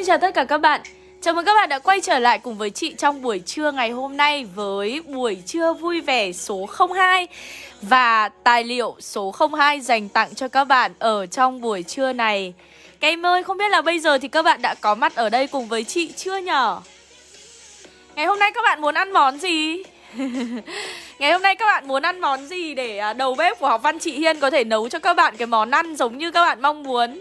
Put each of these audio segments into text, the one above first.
xin chào tất cả các bạn Chào mừng các bạn đã quay trở lại cùng với chị trong buổi trưa ngày hôm nay với buổi trưa vui vẻ số 02 Và tài liệu số 02 dành tặng cho các bạn ở trong buổi trưa này Các em ơi, không biết là bây giờ thì các bạn đã có mặt ở đây cùng với chị chưa nhở? Ngày hôm nay các bạn muốn ăn món gì? Ngày hôm nay các bạn muốn ăn món gì để à, đầu bếp của học văn chị Hiên có thể nấu cho các bạn cái món ăn giống như các bạn mong muốn?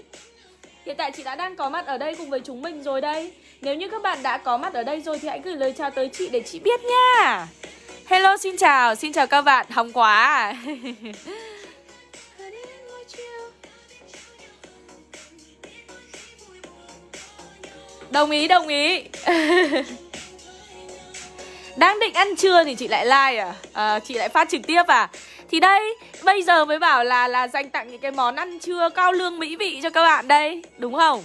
Hiện tại chị đã đang có mặt ở đây cùng với chúng mình rồi đây. Nếu như các bạn đã có mặt ở đây rồi thì hãy gửi lời chào tới chị để chị biết nha. Hello xin chào, xin chào các bạn, hóng quá. À. Đồng ý, đồng ý. Đang định ăn trưa thì chị lại like à? à Chị lại phát trực tiếp à? Thì đây, bây giờ mới bảo là là dành tặng những cái món ăn trưa cao lương mỹ vị cho các bạn đây Đúng không?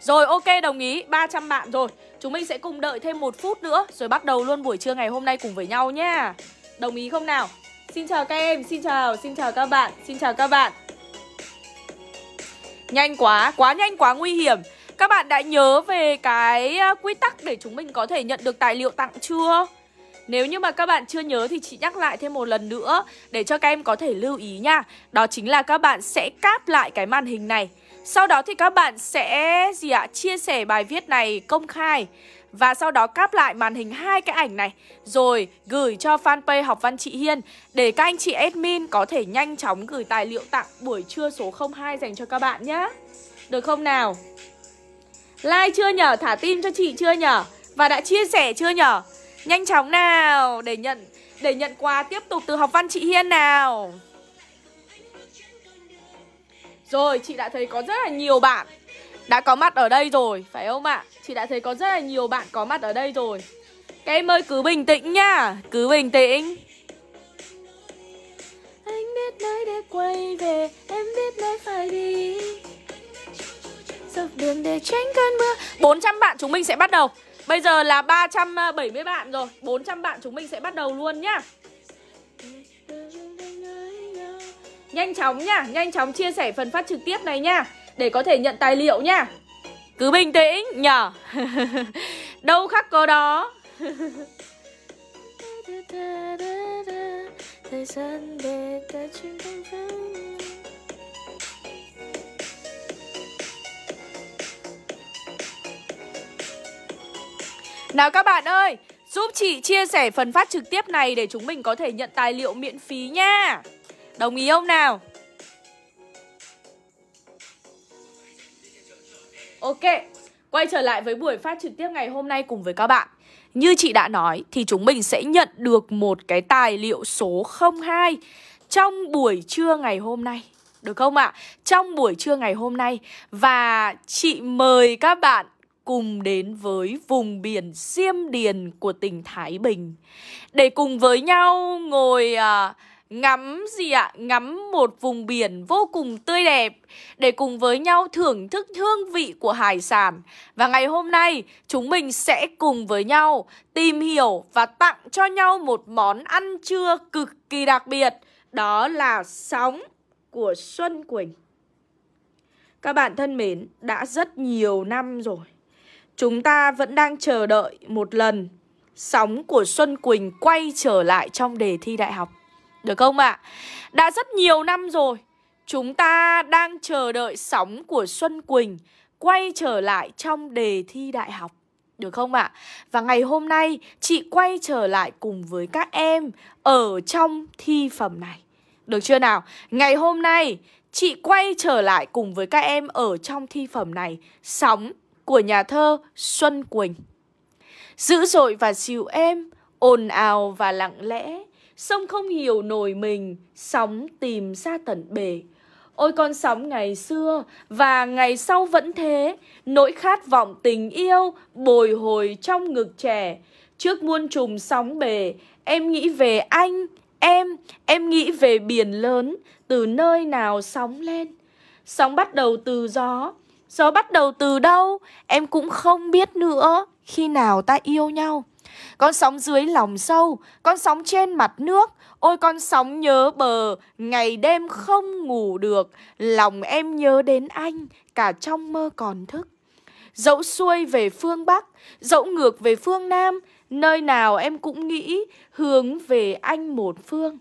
Rồi ok đồng ý 300 bạn rồi. Chúng mình sẽ cùng đợi thêm một phút nữa Rồi bắt đầu luôn buổi trưa ngày hôm nay cùng với nhau nhá. Đồng ý không nào? Xin chào các em, xin chào, xin chào các bạn Xin chào các bạn. Nhanh quá, quá nhanh quá nguy hiểm. Các bạn đã nhớ về cái à, quy tắc để chúng mình có thể nhận được tài liệu tặng chưa? Nếu như mà các bạn chưa nhớ thì chị nhắc lại thêm một lần nữa Để cho các em có thể lưu ý nha Đó chính là các bạn sẽ cáp lại cái màn hình này Sau đó thì các bạn sẽ, gì ạ? Chia sẻ bài viết này công khai và sau đó cáp lại màn hình hai cái ảnh này Rồi gửi cho fanpage học văn chị Hiên Để các anh chị admin có thể nhanh chóng gửi tài liệu tặng buổi trưa số 02 dành cho các bạn nhé Được không nào? Like chưa nhở? Thả tim cho chị chưa nhở? Và đã chia sẻ chưa nhở? Nhanh chóng nào, Để nhận để nhận quà tiếp tục từ học văn chị Hiên nào. Rồi, chị đã thấy có rất là nhiều bạn Đã có mặt ở đây rồi, Phải không ạ? Chị đã thấy có rất là nhiều bạn có mặt ở đây rồi. Các em ơi, cứ bình tĩnh nhá Cứ bình tĩnh. Anh biết nơi để quay về, Em biết nơi phải đi. Dọc đường để tránh cơn mưa. 400 bạn chúng mình sẽ bắt đầu. Bây giờ là 370 bạn rồi 400 bạn chúng mình sẽ bắt đầu luôn nhá. Nhanh chóng nhá Nhanh chóng chia sẻ phần phát trực tiếp này nhá Để có thể nhận tài liệu nhá Cứ bình tĩnh, nhở? Đâu khắc có đó? Thời gian để ta chuyên Nào các bạn ơi, giúp chị chia sẻ phần phát trực tiếp này để chúng mình có thể nhận tài liệu miễn phí nha. Đồng ý không nào? Ok, quay trở lại với buổi phát trực tiếp ngày hôm nay cùng với các bạn. Như chị đã nói thì chúng mình sẽ nhận được một cái tài liệu số 02 trong buổi trưa ngày hôm nay. Được không ạ? À? Trong buổi trưa ngày hôm nay Và chị mời các bạn cùng đến với vùng biển Xiêm Điền của tỉnh Thái Bình để cùng với nhau ngồi à, ngắm gì ạ? Ngắm một vùng biển vô cùng tươi đẹp để cùng với nhau thưởng thức hương vị của hải sản. Và ngày hôm nay chúng mình sẽ cùng với nhau tìm hiểu và tặng cho nhau một món ăn trưa cực kỳ đặc biệt, đó là sóng của Xuân Quỳnh. Các bạn thân mến, đã rất nhiều năm rồi Chúng ta vẫn đang chờ đợi một lần sóng của Xuân Quỳnh quay trở lại trong đề thi đại học. Được không ạ? À? Đã rất nhiều năm rồi, chúng ta đang chờ đợi sóng của Xuân Quỳnh quay trở lại trong đề thi đại học. Được không ạ? À? Và ngày hôm nay chị quay trở lại cùng với các em ở trong thi phẩm này. Được chưa nào? Ngày hôm nay chị quay trở lại cùng với các em ở trong thi phẩm này Sóng của nhà thơ Xuân Quỳnh. Dữ dội và dịu êm, ồn ào và lặng lẽ, sông không hiểu nổi mình, sóng tìm ra tận bể. Ôi con sóng ngày xưa và ngày sau vẫn thế, nỗi khát vọng tình yêu bồi hồi trong ngực trẻ. Trước muôn trùng sóng bể, em nghĩ về anh, em, em nghĩ về biển lớn, từ nơi nào sóng lên. Sóng bắt đầu từ gió, Gió bắt đầu từ đâu? Em cũng không biết nữa. Khi nào ta yêu nhau? Con sóng dưới lòng sâu, Con sóng trên mặt nước. Ôi, con sóng nhớ bờ, Ngày đêm không ngủ được. Lòng em nhớ đến anh, Cả trong mơ còn thức. Dẫu xuôi về phương Bắc, Dẫu ngược về phương Nam, Nơi nào em cũng nghĩ hướng về anh một phương.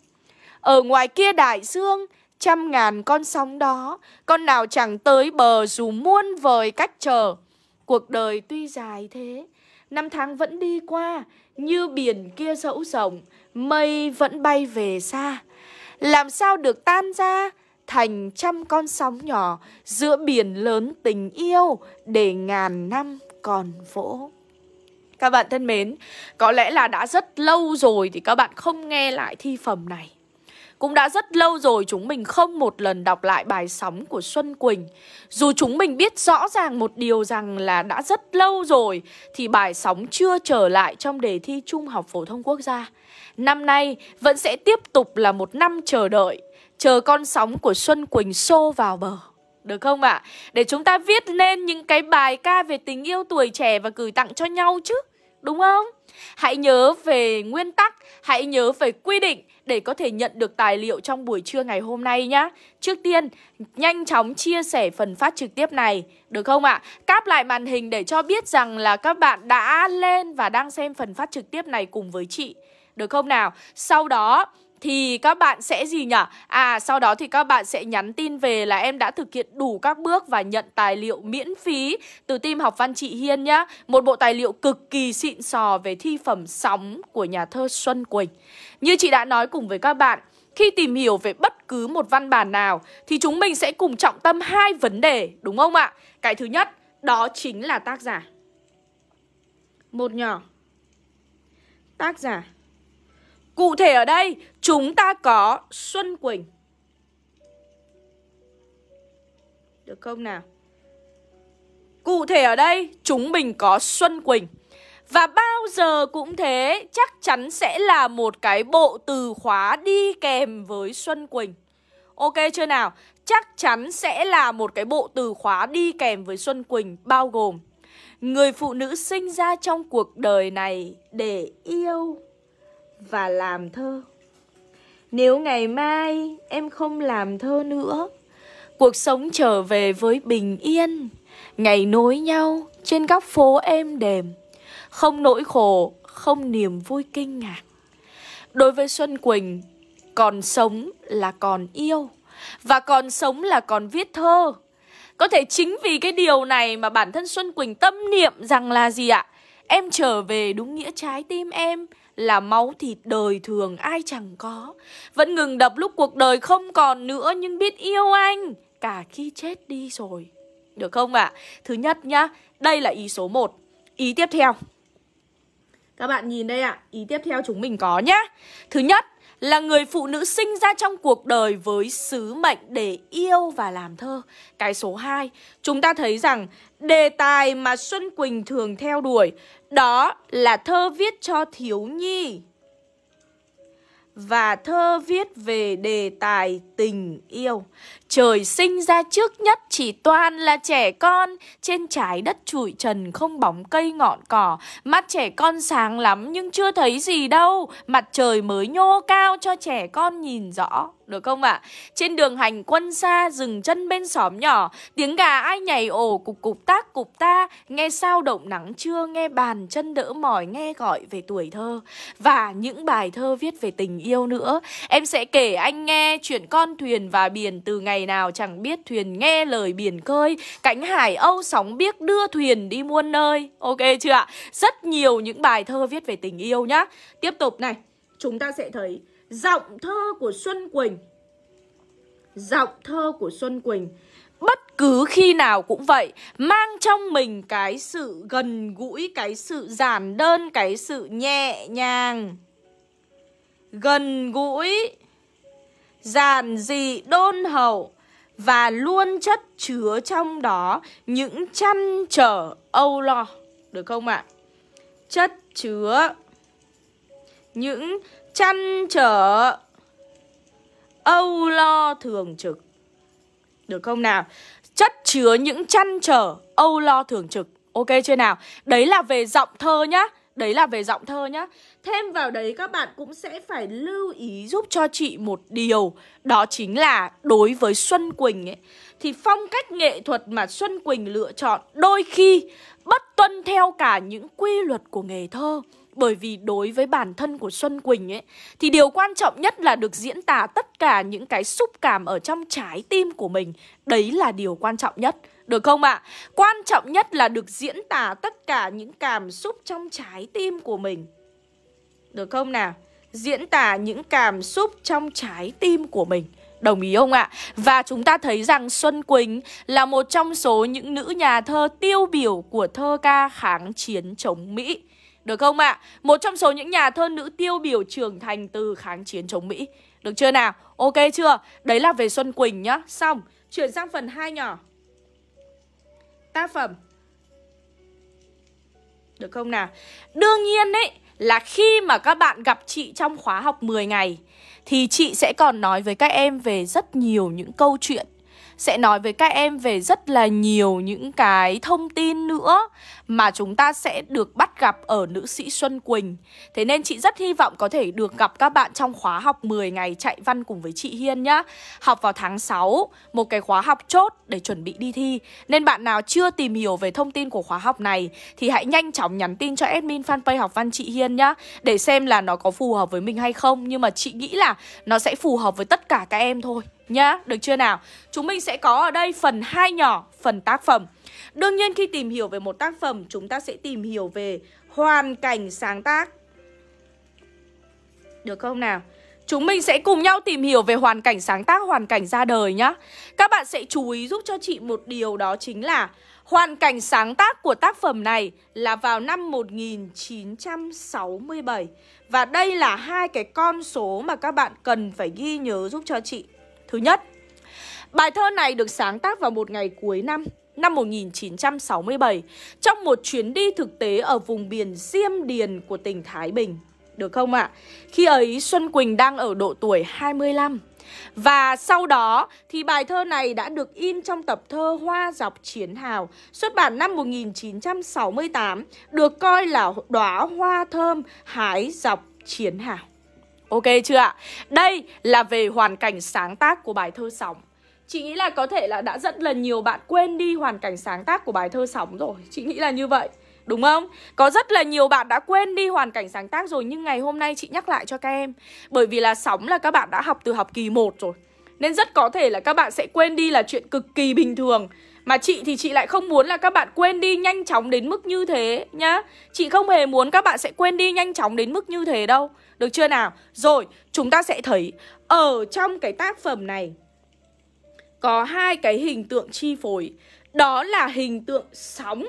Ở ngoài kia đại dương Trăm ngàn con sóng đó Con nào chẳng tới bờ dù muôn vời cách chờ. Cuộc đời tuy dài thế Năm tháng vẫn đi qua Như biển kia dẫu rộng Mây vẫn bay về xa. Làm sao được tan ra Thành trăm con sóng nhỏ Giữa biển lớn tình yêu Để ngàn năm còn vỗ? Các bạn thân mến, có lẽ là đã rất lâu rồi thì các bạn không nghe lại thi phẩm này. Cũng đã rất lâu rồi chúng mình không một lần đọc lại bài sóng của Xuân Quỳnh Dù chúng mình biết rõ ràng một điều rằng là đã rất lâu rồi, Thì bài sóng chưa trở lại trong đề thi Trung học Phổ thông Quốc gia Năm nay vẫn sẽ tiếp tục là một năm chờ đợi, Chờ con sóng của Xuân Quỳnh xô vào bờ được không ạ? À? Để chúng ta viết lên những cái bài ca về tình yêu tuổi trẻ và gửi tặng cho nhau chứ Đúng không? Hãy nhớ về nguyên tắc, hãy nhớ về quy định để có thể nhận được tài liệu trong buổi trưa ngày hôm nay nhá. Trước tiên, nhanh chóng chia sẻ phần phát trực tiếp này, được không ạ? Cáp lại màn hình để cho biết rằng là các bạn đã lên và đang xem phần phát trực tiếp này cùng với chị. Được không nào? Sau đó thì các bạn sẽ gì nhỉ? À sau đó thì các bạn sẽ nhắn tin về là em đã thực hiện đủ các bước và nhận tài liệu miễn phí từ team học văn chị Hiên nhá. Một bộ tài liệu cực kỳ xịn sò về thi phẩm sóng của nhà thơ Xuân Quỳnh. Như chị đã nói cùng với các bạn, khi tìm hiểu về bất cứ một văn bản nào thì chúng mình sẽ cùng trọng tâm hai vấn đề, đúng không ạ? Cái thứ nhất, đó chính là tác giả. Một nhỏ. Tác giả Cụ thể ở đây, chúng ta có Xuân Quỳnh Được không nào? Cụ thể ở đây, chúng mình có Xuân Quỳnh Và bao giờ cũng thế, chắc chắn sẽ là một cái bộ từ khóa đi kèm với Xuân Quỳnh Ok chưa nào? Chắc chắn sẽ là một cái bộ từ khóa đi kèm với Xuân Quỳnh bao gồm Người phụ nữ sinh ra trong cuộc đời này để yêu và làm thơ. Nếu ngày mai em không làm thơ nữa Cuộc sống trở về với bình yên Ngày nối nhau trên góc phố êm đềm Không nỗi khổ, không niềm vui kinh ngạc. Đối với Xuân Quỳnh Còn sống là còn yêu Và còn sống là còn viết thơ. Có thể chính vì cái điều này mà bản thân Xuân Quỳnh tâm niệm rằng là gì ạ? Em trở về đúng nghĩa trái tim em là máu thịt đời thường ai chẳng có. Vẫn ngừng đập lúc cuộc đời không còn nữa nhưng biết yêu anh cả khi chết đi rồi. Được không ạ? À? Thứ nhất nhá, đây là ý số 1. Ý tiếp theo. Các bạn nhìn đây ạ, à, ý tiếp theo chúng mình có nhá. Thứ nhất là người phụ nữ sinh ra trong cuộc đời với sứ mệnh để yêu và làm thơ. Cái số 2, chúng ta thấy rằng đề tài mà Xuân Quỳnh thường theo đuổi đó là thơ viết cho thiếu nhi và thơ viết về đề tài tình yêu. Trời sinh ra trước nhất chỉ toàn là trẻ con, trên trái đất trụi trần không bóng cây ngọn cỏ, mắt trẻ con sáng lắm nhưng chưa thấy gì đâu, mặt trời mới nhô cao cho trẻ con nhìn rõ. Được không ạ? À? Trên đường hành quân xa, dừng chân bên xóm nhỏ, tiếng gà ai nhảy ổ cục cục tác cục ta, nghe sao động nắng trưa, nghe bàn chân đỡ mỏi, nghe gọi về tuổi thơ. Và những bài thơ viết về tình yêu nữa. Em sẽ kể anh nghe chuyện con thuyền và biển từ ngày nào chẳng biết thuyền nghe lời biển cơi, cánh hải âu sóng biếc đưa thuyền đi muôn nơi. Ok chưa ạ? Rất nhiều những bài thơ viết về tình yêu nhá. Tiếp tục này, chúng ta sẽ thấy Giọng thơ của Xuân Quỳnh Giọng thơ của Xuân Quỳnh Bất cứ khi nào cũng vậy Mang trong mình cái sự gần gũi Cái sự giản đơn Cái sự nhẹ nhàng Gần gũi Giản dị đôn hậu Và luôn chất chứa trong đó Những chăn trở âu lo. Được không ạ? À? Chất chứa những chăn trở âu lo thường trực. Được không nào? Chất chứa những chăn trở âu lo thường trực. Ok chưa nào? Đấy là về giọng thơ nhá. Đấy là về giọng thơ nhá. Thêm vào đấy các bạn cũng sẽ phải lưu ý giúp cho chị một điều, Đó chính là đối với Xuân Quỳnh ấy, Thì phong cách nghệ thuật mà Xuân Quỳnh lựa chọn Đôi khi bất tuân theo cả những quy luật của nghề thơ. Bởi vì đối với bản thân của Xuân Quỳnh ấy, Thì điều quan trọng nhất là được diễn tả tất cả những cái xúc cảm ở trong trái tim của mình. Đấy là điều quan trọng nhất được không ạ? À? Quan trọng nhất là được diễn tả tất cả những cảm xúc trong trái tim của mình Được không nào? Diễn tả những cảm xúc trong trái tim của mình Đồng ý không ạ? Và chúng ta thấy rằng Xuân Quỳnh là một trong số những nữ nhà thơ tiêu biểu của thơ ca kháng chiến chống Mỹ được không ạ? À? Một trong số những nhà thơ nữ tiêu biểu trưởng thành từ kháng chiến chống Mỹ Được chưa nào? Ok chưa? Đấy là về Xuân Quỳnh nhá Xong, chuyển sang phần 2 nhỏ Tác phẩm Được không nào? Đương nhiên ấy, là khi mà các bạn gặp chị trong khóa học 10 ngày, Thì chị sẽ còn nói với các em về rất nhiều những câu chuyện sẽ nói với các em về rất là nhiều những cái thông tin nữa mà chúng ta sẽ được bắt gặp ở nữ sĩ Xuân Quỳnh. Thế nên chị rất hy vọng có thể được gặp các bạn trong khóa học 10 ngày chạy văn cùng với chị Hiên nhá. Học vào tháng 6, một cái khóa học chốt để chuẩn bị đi thi. Nên bạn nào chưa tìm hiểu về thông tin của khóa học này thì hãy nhanh chóng nhắn tin cho admin fanpage học văn chị Hiên nhá để xem là nó có phù hợp với mình hay không. Nhưng mà chị nghĩ là nó sẽ phù hợp với tất cả các em thôi nhá, được chưa nào? Chúng mình sẽ có ở đây phần hai nhỏ, phần tác phẩm. Đương nhiên khi tìm hiểu về một tác phẩm, chúng ta sẽ tìm hiểu về hoàn cảnh sáng tác. Được không nào? Chúng mình sẽ cùng nhau tìm hiểu về hoàn cảnh sáng tác, hoàn cảnh ra đời nhá. Các bạn sẽ chú ý giúp cho chị một điều đó chính là hoàn cảnh sáng tác của tác phẩm này là vào năm 1967. Và đây là hai cái con số mà các bạn cần phải ghi nhớ giúp cho chị. Thứ nhất, bài thơ này được sáng tác vào một ngày cuối năm năm 1967 trong một chuyến đi thực tế ở vùng biển Diêm Điền của tỉnh Thái Bình. Được không ạ? À? Khi ấy Xuân Quỳnh đang ở độ tuổi 25. Và sau đó thì bài thơ này đã được in trong tập thơ Hoa dọc chiến hào xuất bản năm 1968 được coi là đóa hoa thơm hái dọc chiến hào. Ok chưa ạ? Đây là về hoàn cảnh sáng tác của bài thơ Sóng. Chị nghĩ là có thể là đã rất là nhiều bạn quên đi hoàn cảnh sáng tác của bài thơ Sóng rồi. Chị nghĩ là như vậy, Đúng không? Có rất là nhiều bạn đã quên đi hoàn cảnh sáng tác rồi, Nhưng ngày hôm nay chị nhắc lại cho các em. Bởi vì là Sóng là các bạn đã học từ học kỳ 1 rồi. Nên rất có thể là các bạn sẽ quên đi là chuyện cực kỳ bình thường mà chị thì chị lại không muốn là các bạn quên đi nhanh chóng đến mức như thế nhá. Chị không hề muốn các bạn sẽ quên đi nhanh chóng đến mức như thế đâu. Được chưa nào? Rồi, chúng ta sẽ thấy Ở trong cái tác phẩm này Có hai cái hình tượng chi phối. Đó là hình tượng sóng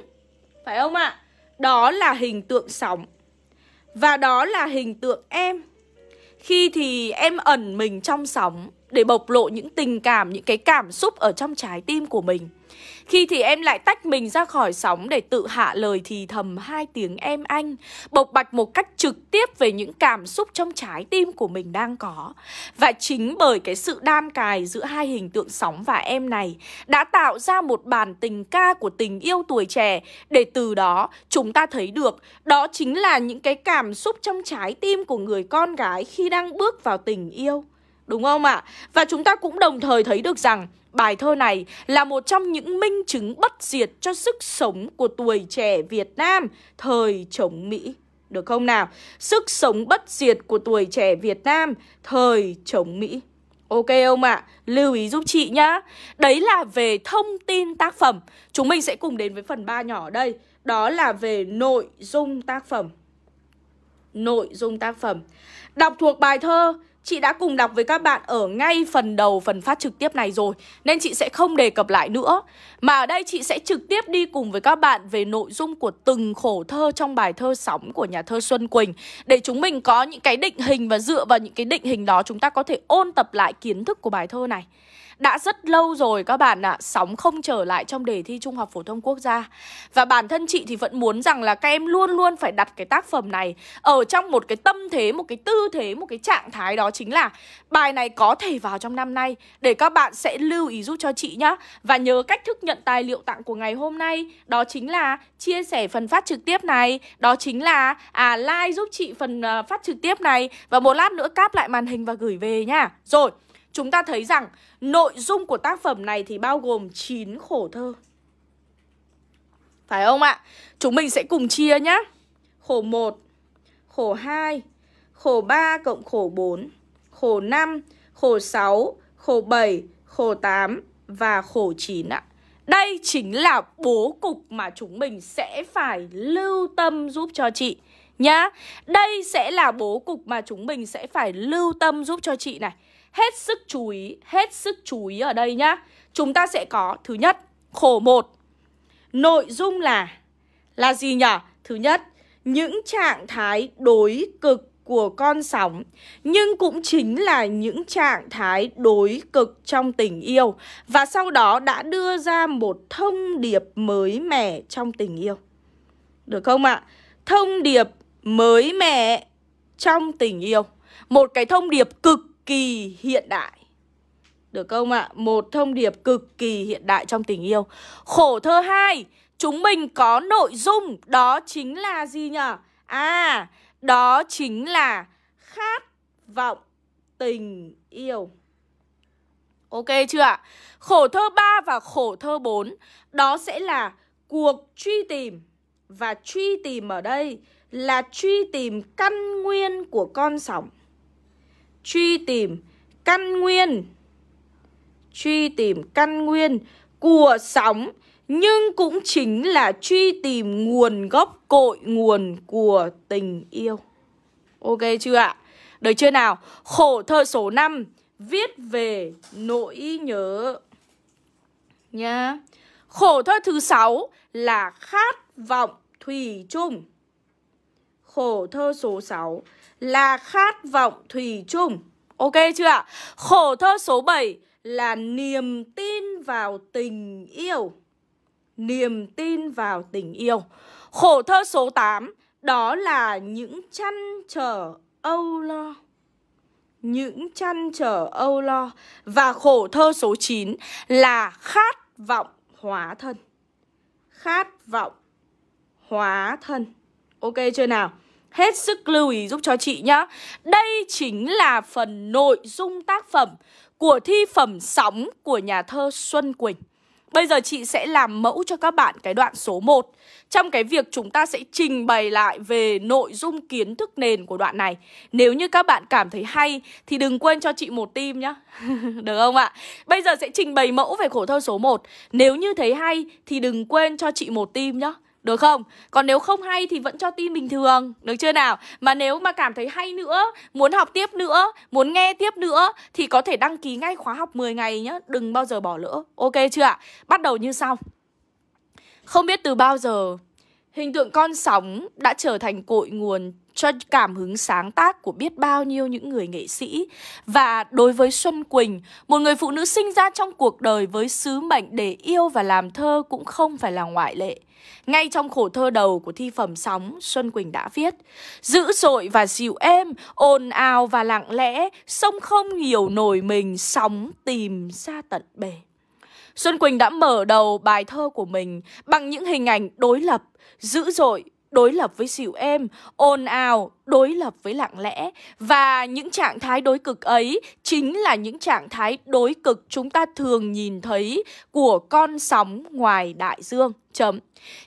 Phải không ạ? Đó là hình tượng sóng Và đó là hình tượng em. Khi thì em ẩn mình trong sóng. Để bộc lộ những tình cảm, những cái cảm xúc ở trong trái tim của mình. Khi thì em lại tách mình ra khỏi sóng để tự hạ lời thì thầm hai tiếng em anh Bộc bạch một cách trực tiếp về những cảm xúc trong trái tim của mình đang có. Và chính bởi cái sự đan cài giữa hai hình tượng sóng và em này Đã tạo ra một bản tình ca của tình yêu tuổi trẻ Để từ đó chúng ta thấy được Đó chính là những cái cảm xúc trong trái tim của người con gái khi đang bước vào tình yêu. Đúng không ạ? Và chúng ta cũng đồng thời thấy được rằng Bài thơ này là một trong những minh chứng bất diệt cho sức sống của tuổi trẻ Việt Nam, thời chống Mỹ. Được không nào? Sức sống bất diệt của tuổi trẻ Việt Nam, thời chống Mỹ. Ok ông ạ? À? Lưu ý giúp chị nhá. Đấy là về thông tin tác phẩm. Chúng mình sẽ cùng đến với phần 3 nhỏ ở đây. Đó là về nội dung tác phẩm. Nội dung tác phẩm. Đọc thuộc bài thơ Chị đã cùng đọc với các bạn ở ngay phần đầu phần phát trực tiếp này rồi, Nên chị sẽ không đề cập lại nữa. Mà ở đây chị sẽ trực tiếp đi cùng với các bạn về nội dung của từng khổ thơ trong bài thơ sóng của nhà thơ Xuân Quỳnh. Để chúng mình có những cái định hình và dựa vào những cái định hình đó, chúng ta có thể ôn tập lại kiến thức của bài thơ này. Đã rất lâu rồi các bạn ạ à, Sóng không trở lại trong đề thi Trung học Phổ thông Quốc gia. Và bản thân chị thì vẫn muốn rằng là các em luôn luôn phải đặt cái tác phẩm này Ở trong một cái tâm thế, một cái tư thế, một cái trạng thái đó chính là Bài này có thể vào trong năm nay Để các bạn sẽ lưu ý giúp cho chị nhá. Và nhớ cách thức nhận tài liệu tặng của ngày hôm nay Đó chính là chia sẻ phần phát trực tiếp này Đó chính là à like giúp chị phần uh, phát trực tiếp này. Và một lát nữa cáp lại màn hình và gửi về nhá Rồi Chúng ta thấy rằng nội dung của tác phẩm này thì bao gồm 9 khổ thơ. Phải không ạ? Chúng mình sẽ cùng chia nhá. Khổ 1, khổ 2, khổ 3 cộng khổ 4, khổ 5, khổ 6, khổ 7, khổ 8 và khổ 9 ạ. Đây chính là bố cục mà chúng mình sẽ phải lưu tâm giúp cho chị nhá. Đây sẽ là bố cục mà chúng mình sẽ phải lưu tâm giúp cho chị này. Hết sức chú ý, hết sức chú ý ở đây nhá. Chúng ta sẽ có thứ nhất, khổ một. Nội dung là Là gì nhỉ? Thứ nhất, những trạng thái đối cực của con sóng Nhưng cũng chính là những trạng thái đối cực trong tình yêu. Và sau đó đã đưa ra một thông điệp mới mẻ trong tình yêu. Được không ạ? Thông điệp mới mẻ trong tình yêu. Một cái thông điệp cực kỳ hiện đại Được không ạ? Một thông điệp cực kỳ hiện đại trong tình yêu Khổ thơ 2 Chúng mình có nội dung Đó chính là gì nhở? À, đó chính là khát vọng tình yêu Ok chưa ạ? Khổ thơ 3 và khổ thơ 4 Đó sẽ là cuộc truy tìm Và truy tìm ở đây là truy tìm căn nguyên của con sóng truy tìm căn nguyên truy tìm căn nguyên của sóng, nhưng cũng chính là truy tìm nguồn gốc cội nguồn của tình yêu. Ok chưa ạ? Được chưa nào? Khổ thơ số 5 viết về nỗi nhớ nhá. Khổ thơ thứ 6 là khát vọng thủy chung. Khổ thơ số 6 là khát vọng thủy chung. Ok chưa ạ? Khổ thơ số 7 là niềm tin vào tình yêu. Niềm tin vào tình yêu. Khổ thơ số 8 đó là những chăn trở âu lo. Những chăn trở âu lo. Và khổ thơ số 9 là khát vọng hóa thân. Khát vọng hóa thân. Ok chưa nào? Hết sức lưu ý giúp cho chị nhá. Đây chính là phần nội dung tác phẩm của thi phẩm sóng của nhà thơ Xuân Quỳnh. Bây giờ chị sẽ làm mẫu cho các bạn cái đoạn số 1 Trong cái việc chúng ta sẽ trình bày lại về nội dung kiến thức nền của đoạn này. Nếu như các bạn cảm thấy hay thì đừng quên cho chị một tim nhá. Được không ạ? Bây giờ sẽ trình bày mẫu về khổ thơ số 1 Nếu như thấy hay thì đừng quên cho chị một tim nhá được không? Còn nếu không hay thì vẫn cho tin bình thường Được chưa nào? Mà nếu mà cảm thấy hay nữa, Muốn học tiếp nữa, Muốn nghe tiếp nữa Thì có thể đăng ký ngay khóa học 10 ngày nhé Đừng bao giờ bỏ lỡ Ok chưa ạ? Bắt đầu như sau Không biết từ bao giờ Hình tượng con sóng đã trở thành cội nguồn cho cảm hứng sáng tác của biết bao nhiêu những người nghệ sĩ. Và đối với Xuân Quỳnh, một người phụ nữ sinh ra trong cuộc đời với sứ mệnh để yêu và làm thơ cũng không phải là ngoại lệ. Ngay trong khổ thơ đầu của thi phẩm Sóng, Xuân Quỳnh đã viết Dữ dội và dịu êm, ồn ào và lặng lẽ, sông không hiểu nổi mình, sóng tìm ra tận bể. Xuân Quỳnh đã mở đầu bài thơ của mình bằng những hình ảnh đối lập, dữ dội, đối lập với dịu êm, ồn ào, đối lập với lặng lẽ. Và những trạng thái đối cực ấy chính là những trạng thái đối cực chúng ta thường nhìn thấy của con sóng ngoài đại dương. Chấm.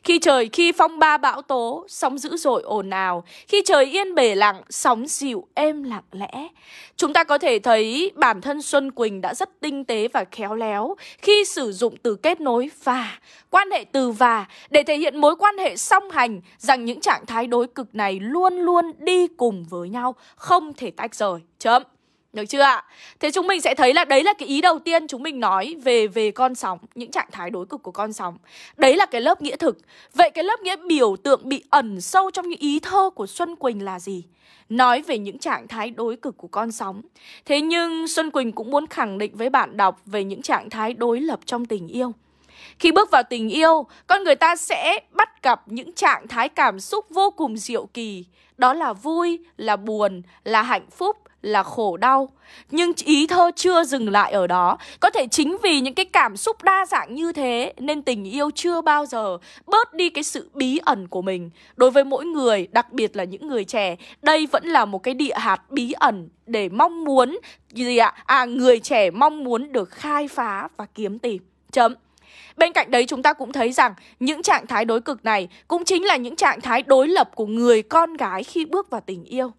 Khi trời khi phong ba bão tố, sóng dữ dội ồn ào, khi trời yên bể lặng, sóng dịu êm lặng lẽ. Chúng ta có thể thấy bản thân Xuân Quỳnh đã rất tinh tế và khéo léo khi sử dụng từ kết nối và, quan hệ từ và để thể hiện mối quan hệ song hành rằng những trạng thái đối cực này luôn luôn đi cùng với nhau, không thể tách rời. Chấm. Được chưa ạ? Thế chúng mình sẽ thấy là đấy là cái ý đầu tiên chúng mình nói về về con sóng, những trạng thái đối cực của con sóng. Đấy là cái lớp nghĩa thực. Vậy cái lớp nghĩa biểu tượng bị ẩn sâu trong những ý thơ của Xuân Quỳnh là gì? Nói về những trạng thái đối cực của con sóng. Thế nhưng Xuân Quỳnh cũng muốn khẳng định với bạn đọc về những trạng thái đối lập trong tình yêu. Khi bước vào tình yêu, con người ta sẽ bắt gặp những trạng thái cảm xúc vô cùng diệu kỳ. Đó là vui, là buồn, là hạnh phúc, là khổ đau. Nhưng ý thơ chưa dừng lại ở đó. Có thể chính vì những cái cảm xúc đa dạng như thế Nên tình yêu chưa bao giờ bớt đi cái sự bí ẩn của mình. Đối với mỗi người, đặc biệt là những người trẻ Đây vẫn là một cái địa hạt bí ẩn Để mong muốn gì ạ? À, người trẻ mong muốn được khai phá và kiếm tìm. Chấm. Bên cạnh đấy chúng ta cũng thấy rằng những trạng thái đối cực này cũng chính là những trạng thái đối lập của người con gái khi bước vào tình yêu.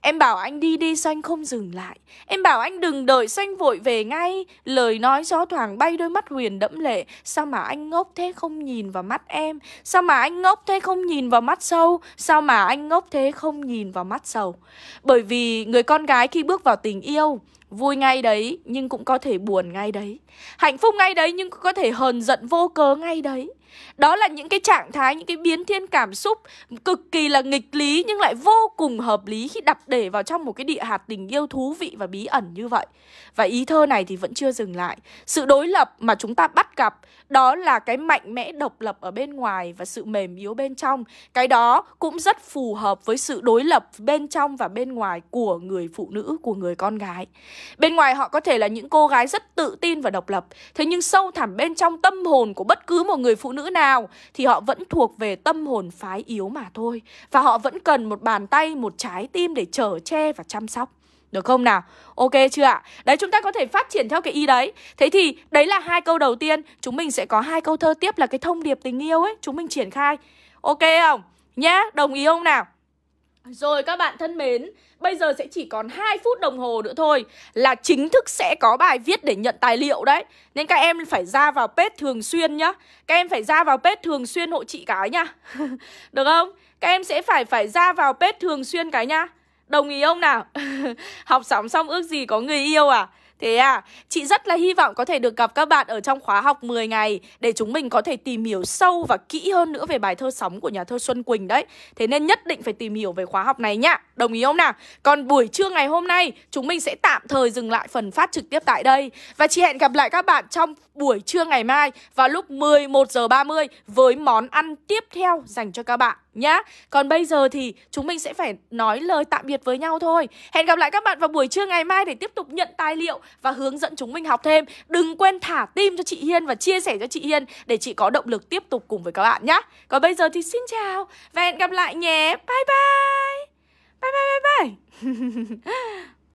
Em bảo anh đi đi xanh không dừng lại? Em bảo anh đừng đợi xanh vội về ngay? Lời nói gió thoảng bay đôi mắt huyền đẫm lệ. Sao mà anh ngốc thế không nhìn vào mắt em? Sao mà anh ngốc thế không nhìn vào mắt sâu? Sao mà anh ngốc thế không nhìn vào mắt sầu? Bởi vì người con gái khi bước vào tình yêu, Vui ngay đấy nhưng cũng có thể buồn ngay đấy. Hạnh phúc ngay đấy nhưng cũng có thể hờn giận vô cớ ngay đấy đó là những cái trạng thái, những cái biến thiên cảm xúc cực kỳ là nghịch lý nhưng lại vô cùng hợp lý khi đặt để vào trong một cái địa hạt tình yêu thú vị và bí ẩn như vậy. Và ý thơ này thì vẫn chưa dừng lại. Sự đối lập mà chúng ta bắt gặp đó là cái mạnh mẽ độc lập ở bên ngoài và sự mềm yếu bên trong. Cái đó cũng rất phù hợp với sự đối lập bên trong và bên ngoài của người phụ nữ, của người con gái. Bên ngoài họ có thể là những cô gái rất tự tin và độc lập. Thế nhưng sâu thẳm bên trong tâm hồn của bất cứ một người phụ nữ nào thì họ vẫn thuộc về tâm hồn phái yếu mà thôi. Và họ vẫn cần một bàn tay, một trái tim để chở che và chăm sóc. Được không nào? Ok chưa ạ? Đấy chúng ta có thể phát triển theo cái ý đấy Thế thì đấy là hai câu đầu tiên Chúng mình sẽ có hai câu thơ tiếp là cái thông điệp tình yêu ấy Chúng mình triển khai Ok không? Nhá, đồng ý không nào? Rồi các bạn thân mến Bây giờ sẽ chỉ còn 2 phút đồng hồ nữa thôi Là chính thức sẽ có bài viết để nhận tài liệu đấy Nên các em phải ra vào page thường xuyên nhá Các em phải ra vào page thường xuyên hộ chị cái nhá Được không? Các em sẽ phải phải ra vào page thường xuyên cái nhá Đồng ý không nào? Học sóng xong ước gì có người yêu à? Thế à, chị rất là hy vọng có thể được gặp các bạn ở trong khóa học 10 ngày để chúng mình có thể tìm hiểu sâu và kỹ hơn nữa về bài thơ sóng của nhà thơ Xuân Quỳnh đấy. Thế nên nhất định phải tìm hiểu về khóa học này nhá. Đồng ý không nào? Còn buổi trưa ngày hôm nay chúng mình sẽ tạm thời dừng lại phần phát trực tiếp tại đây và chị hẹn gặp lại các bạn trong buổi trưa ngày mai vào lúc 11 giờ 30 với món ăn tiếp theo dành cho các bạn nhá. Còn bây giờ thì chúng mình sẽ phải nói lời tạm biệt với nhau thôi. Hẹn gặp lại các bạn vào buổi trưa ngày mai để tiếp tục nhận tài liệu và hướng dẫn chúng mình học thêm. Đừng quên thả tim cho chị Hiên và chia sẻ cho chị Hiên để chị có động lực tiếp tục cùng với các bạn nhá. Còn bây giờ thì xin chào và hẹn gặp lại nhé. Bye bye. Bye bye bye bye.